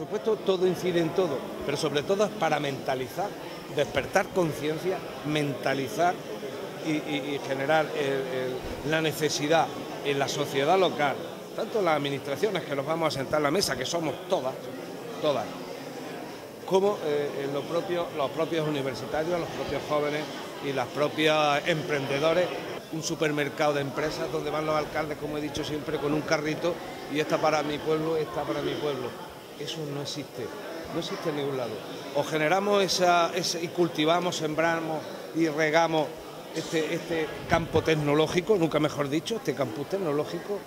supuesto todo incide en todo, pero sobre todo es para mentalizar, despertar conciencia, mentalizar y, generar la necesidad en la sociedad local, tanto las administraciones que nos vamos a sentar en la mesa, que somos todas, todas, como eh, en los propios, los propios universitarios, los propios jóvenes y las propias emprendedores, un supermercado de empresas donde van los alcaldes, como he dicho siempre, con un carrito y está para mi pueblo, está para mi pueblo. Eso no existe, no existe en ningún lado. O generamos esa, y cultivamos, sembramos y regamos este, este campo tecnológico, nunca mejor dicho, este campus tecnológico,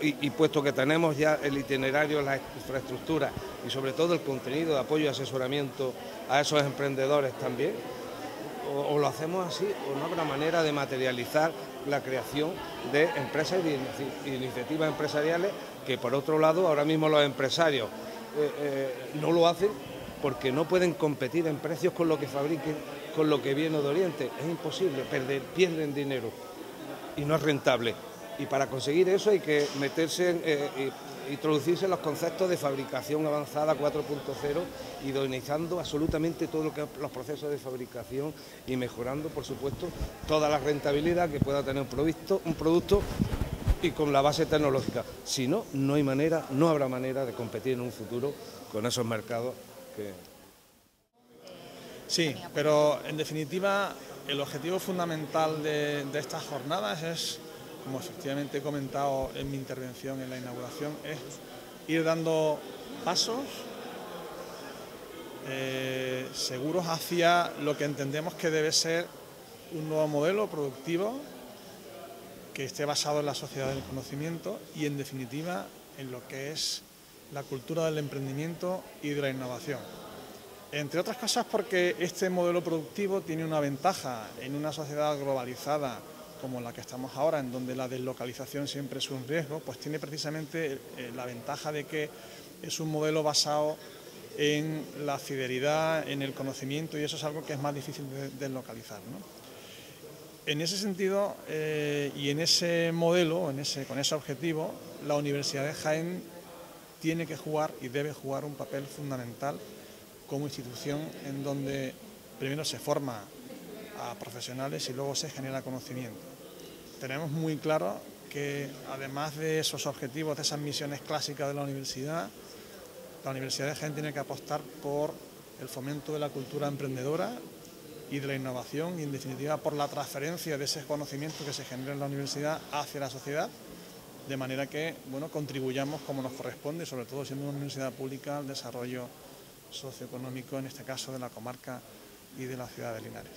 y, puesto que tenemos ya el itinerario, las infraestructuras y sobre todo el contenido de apoyo y asesoramiento a esos emprendedores también, o, lo hacemos así o no habrá manera de materializar la creación de empresas y de iniciativas empresariales que por otro lado ahora mismo los empresarios eh, eh, no lo hacen porque no pueden competir en precios con lo que fabriquen, con lo que viene de Oriente. Es imposible, perder, pierden dinero y no es rentable. Y para conseguir eso hay que meterse, eh, introducirse en los conceptos de fabricación avanzada 4.0, idonizando absolutamente todos los procesos de fabricación y mejorando, por supuesto, toda la rentabilidad que pueda tener un un producto y con la base tecnológica. Si no, no hay manera, no habrá manera de competir en un futuro con esos mercados. Sí, pero en definitiva el objetivo fundamental de, de estas jornadas es como efectivamente he comentado en mi intervención en la inauguración, es ir dando pasos eh, seguros hacia lo que entendemos que debe ser un nuevo modelo productivo que esté basado en la sociedad del conocimiento y en definitiva en lo que es la cultura del emprendimiento y de la innovación. Entre otras cosas porque este modelo productivo tiene una ventaja en una sociedad globalizada como la que estamos ahora, en donde la deslocalización siempre es un riesgo, pues tiene precisamente eh, la ventaja de que es un modelo basado en la fidelidad, en el conocimiento, y eso es algo que es más difícil de deslocalizar. En ese sentido eh, y en ese modelo, en ese, con ese objetivo, la Universidad de Jaén tiene que jugar y debe jugar un papel fundamental como institución en donde primero se forma a profesionales y luego se genera conocimiento. Tenemos muy claro que además de esos objetivos, de esas misiones clásicas de la universidad, la Universidad de Jaén tiene que apostar por el fomento de la cultura emprendedora y de la innovación y en definitiva por la transferencia de ese conocimiento que se genera en la universidad hacia la sociedad, de manera que bueno, contribuyamos como nos corresponde, sobre todo siendo una universidad pública, al desarrollo socioeconómico, en este caso de la comarca y de la ciudad de Linares.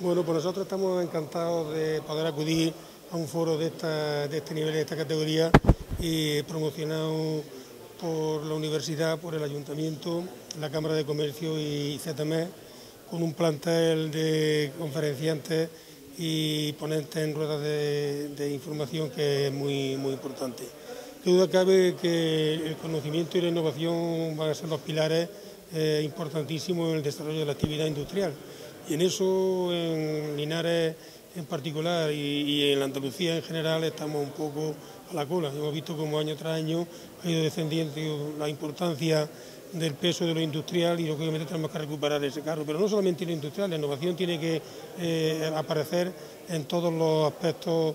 Bueno, pues nosotros estamos encantados de poder acudir a un foro de, este nivel, de esta categoría, y promocionado por la universidad, por el ayuntamiento, la Cámara de Comercio y CETEMES, con un plantel de conferenciantes y ponentes en ruedas de, información que es muy, muy importante. Qué duda cabe que el conocimiento y la innovación van a ser los pilares eh, importantísimos en el desarrollo de la actividad industrial. Y en eso, en Linares en particular y, en la Andalucía en general, estamos un poco a la cola. Hemos visto como año tras año ha ido descendiendo la importancia del peso de lo industrial y obviamente tenemos que recuperar ese carro. Pero no solamente en lo industrial, la innovación tiene que eh, aparecer en todos los aspectos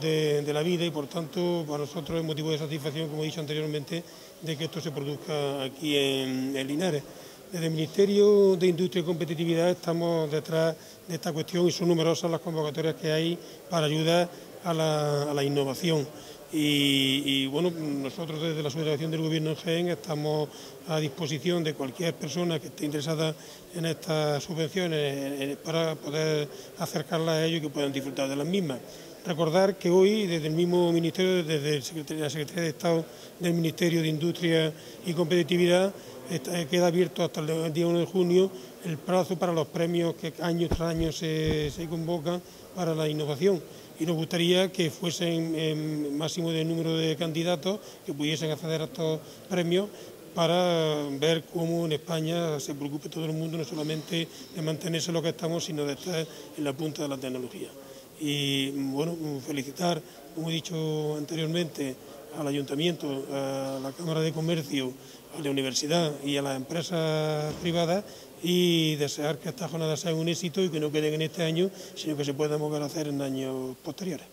de, la vida y por tanto para nosotros es motivo de satisfacción, como he dicho anteriormente, de que esto se produzca aquí en Linares. Desde el Ministerio de Industria y Competitividad estamos detrás de esta cuestión y son numerosas las convocatorias que hay para ayudar a la, innovación. Y, bueno, nosotros desde la Subdelegación del Gobierno en GEN estamos a disposición de cualquier persona que esté interesada en estas subvenciones para poder acercarlas a ellos y que puedan disfrutar de las mismas. Recordar que hoy, desde el mismo Ministerio, desde la Secretaría de Estado del Ministerio de Industria y Competitividad, queda abierto hasta el día 1 de junio el plazo para los premios que año tras año se, convocan para la innovación y nos gustaría que fuesen en máximo de número de candidatos que pudiesen acceder a estos premios para ver cómo en España se preocupe todo el mundo no solamente de mantenerse lo que estamos, sino de estar en la punta de la tecnología. Y bueno, felicitar, como he dicho anteriormente, al ayuntamiento, a la Cámara de Comercio, a la universidad y a las empresas privadas y desear que estas jornadas sean un éxito y que no queden en este año, sino que se puedan volver a hacer en años posteriores.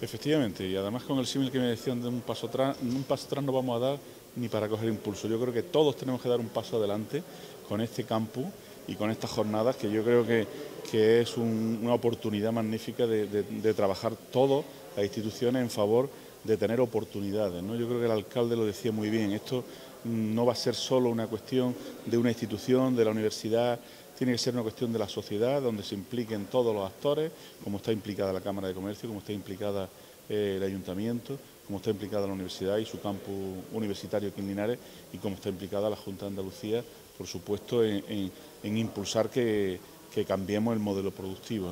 Efectivamente, y además con el símil que me decían de un paso atrás, un paso atrás no vamos a dar ni para coger impulso. Yo creo que todos tenemos que dar un paso adelante con este campus y con estas jornadas que yo creo que, es una oportunidad magnífica de, trabajar todas las instituciones en favor de tener oportunidades. ¿no? Yo creo que el alcalde lo decía muy bien, esto no va a ser solo una cuestión de una institución, de la universidad, tiene que ser una cuestión de la sociedad, donde se impliquen todos los actores, como está implicada la Cámara de Comercio, como está implicada eh, el Ayuntamiento, como está implicada la universidad y su campus universitario aquí en Linares y como está implicada la Junta de Andalucía, por supuesto, en, impulsar que, cambiemos el modelo productivo.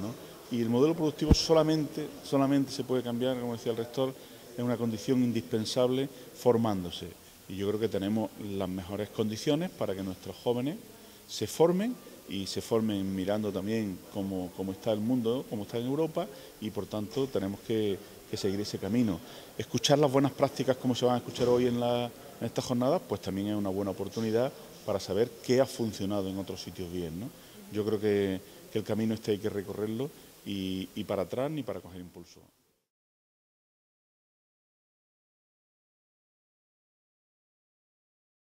Y el modelo productivo solamente, solamente se puede cambiar, como decía el rector, en una condición indispensable formándose. Y yo creo que tenemos las mejores condiciones para que nuestros jóvenes se formen y se formen mirando también cómo, está el mundo, cómo está en Europa y por tanto tenemos que, seguir ese camino. Escuchar las buenas prácticas como se van a escuchar hoy en, la, en esta jornada, pues también es una buena oportunidad para saber qué ha funcionado en otros sitios bien. ¿no? Yo creo que, el camino este hay que recorrerlo y, y para atrás ni para coger impulso.